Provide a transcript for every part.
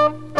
the blues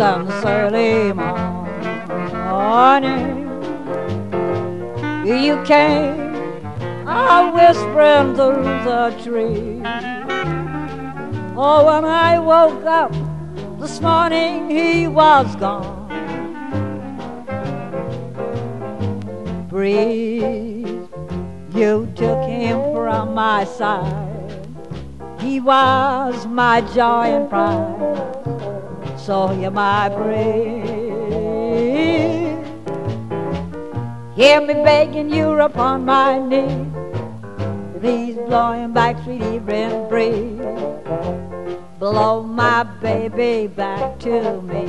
Sun's early morning. You came, I whispering through the trees. Oh, when I woke up this morning, he was gone. Breeze, you took him from my side. He was my joy and pride. So hear my prayer. Hear me begging you upon my knees. Please blowing back sweet evening breeze. Blow my baby back to me.